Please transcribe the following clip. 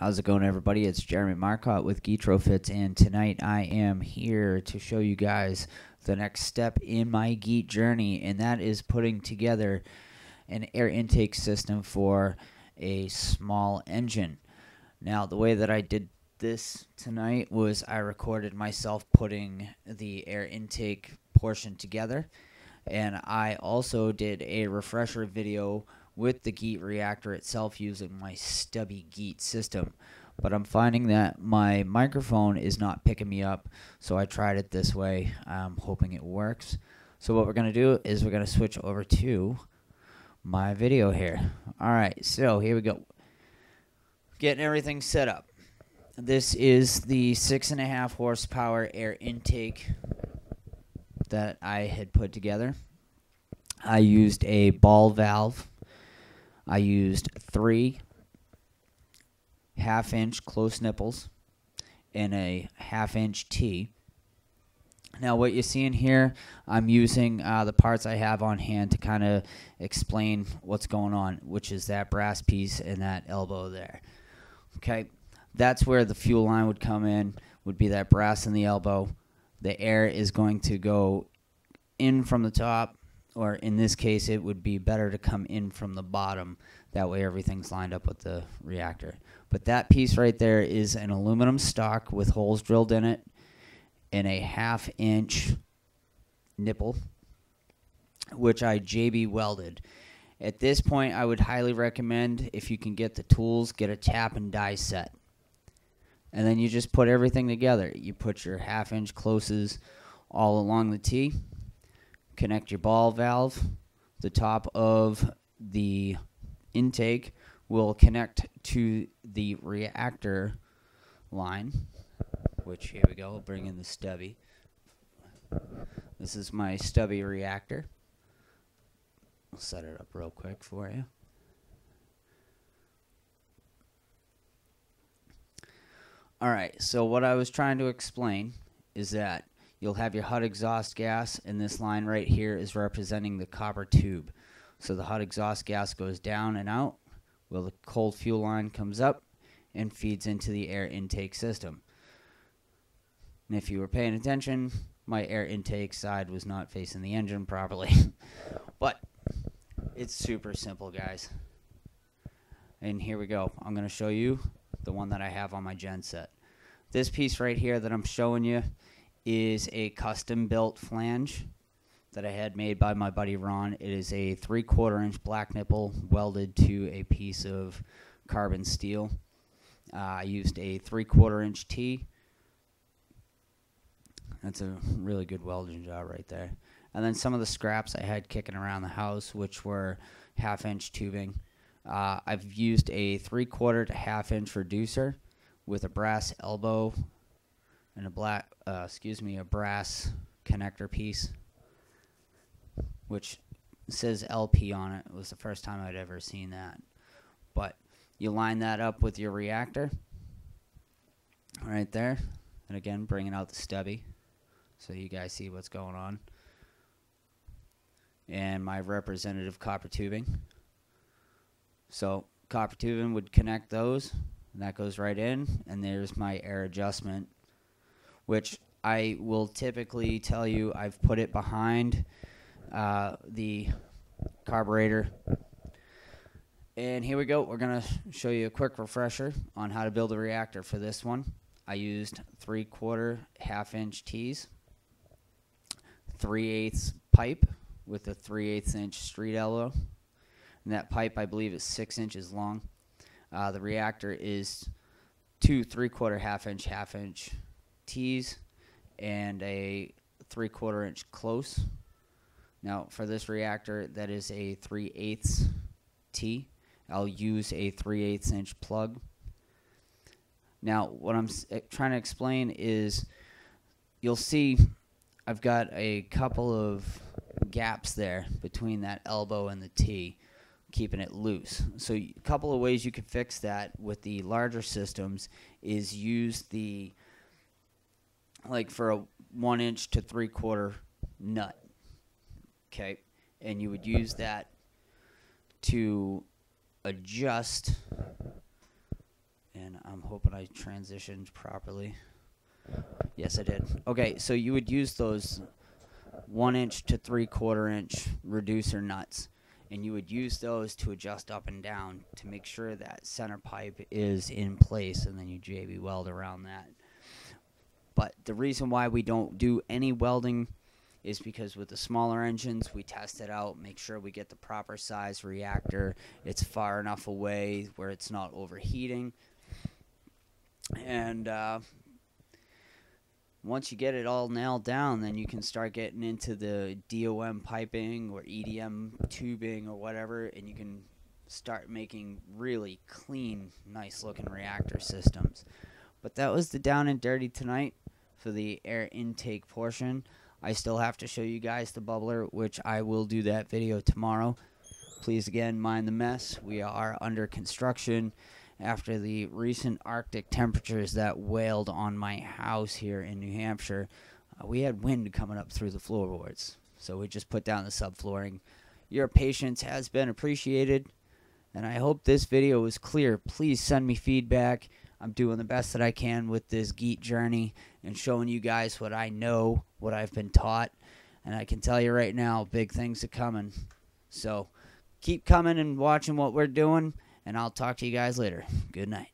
How's it going, everybody? It's Jeremy Marcotte with Geetrofits, and tonight I am here to show you guys the next step in my Geet journey, and that is putting together an air intake system for a small engine. Now, the way that I did this tonight was I recorded myself putting the air intake portion together, and I also did a refresher video with the Geet reactor itself using my stubby Geet system. But I'm finding that my microphone is not picking me up, so I tried it this way. I'm hoping it works. So what we're going to do is we're going to switch over to my video here. All right, so here we go. Getting everything set up. This is the six and a half horsepower air intake that I had put together. I used a ball valve I used three half inch close nipples and a half inch T. Now, what you're seeing here, I'm using uh, the parts I have on hand to kind of explain what's going on, which is that brass piece and that elbow there. Okay, that's where the fuel line would come in, would be that brass in the elbow. The air is going to go in from the top or in this case, it would be better to come in from the bottom. That way, everything's lined up with the reactor. But that piece right there is an aluminum stock with holes drilled in it and a half inch nipple, which I JB welded. At this point, I would highly recommend if you can get the tools, get a tap and die set. And then you just put everything together. You put your half inch closes all along the T connect your ball valve. The top of the intake will connect to the reactor line, which here we go, I'll bring in the stubby. This is my stubby reactor. I'll set it up real quick for you. All right, so what I was trying to explain is that you'll have your hot exhaust gas, and this line right here is representing the copper tube. So the hot exhaust gas goes down and out, while the cold fuel line comes up and feeds into the air intake system. And if you were paying attention, my air intake side was not facing the engine properly. but it's super simple, guys. And here we go. I'm going to show you the one that I have on my gen set. This piece right here that I'm showing you is a custom built flange that I had made by my buddy Ron. It is a three quarter inch black nipple welded to a piece of carbon steel. Uh, I used a three quarter inch T. That's a really good welding job right there. And then some of the scraps I had kicking around the house, which were half inch tubing. Uh, I've used a three quarter to half inch reducer with a brass elbow and a black, uh, excuse me, a brass connector piece, which says LP on it. It was the first time I'd ever seen that. But you line that up with your reactor right there. And again, bringing out the stubby so you guys see what's going on. And my representative copper tubing. So copper tubing would connect those, and that goes right in. And there's my air adjustment which I will typically tell you I've put it behind uh, the carburetor. And here we go. We're going to show you a quick refresher on how to build a reactor for this one. I used three quarter half inch tees, three eighths pipe with a three eighths inch street elbow. And that pipe, I believe, is six inches long. Uh, the reactor is two three quarter half inch half inch T's and a three quarter inch close. Now for this reactor that is a 3 eighths T. I'll use a 3 eighths inch plug. Now what I'm eh, trying to explain is you'll see I've got a couple of gaps there between that elbow and the T keeping it loose. So a couple of ways you can fix that with the larger systems is use the like for a one inch to three quarter nut. Okay. And you would use that to adjust. And I'm hoping I transitioned properly. Yes, I did. Okay, so you would use those one inch to three quarter inch reducer nuts, and you would use those to adjust up and down to make sure that center pipe is in place, and then you JB weld around that. But the reason why we don't do any welding is because with the smaller engines, we test it out, make sure we get the proper size reactor. It's far enough away where it's not overheating. And uh, once you get it all nailed down, then you can start getting into the DOM piping or EDM tubing or whatever, and you can start making really clean, nice looking reactor systems. But that was the down and dirty tonight for the air intake portion. I still have to show you guys the bubbler, which I will do that video tomorrow. Please again mind the mess. We are under construction after the recent Arctic temperatures that wailed on my house here in New Hampshire. Uh, we had wind coming up through the floorboards, so we just put down the subflooring. Your patience has been appreciated, and I hope this video was clear. Please send me feedback. I'm doing the best that I can with this Geet journey and showing you guys what I know, what I've been taught. And I can tell you right now, big things are coming. So keep coming and watching what we're doing, and I'll talk to you guys later. Good night.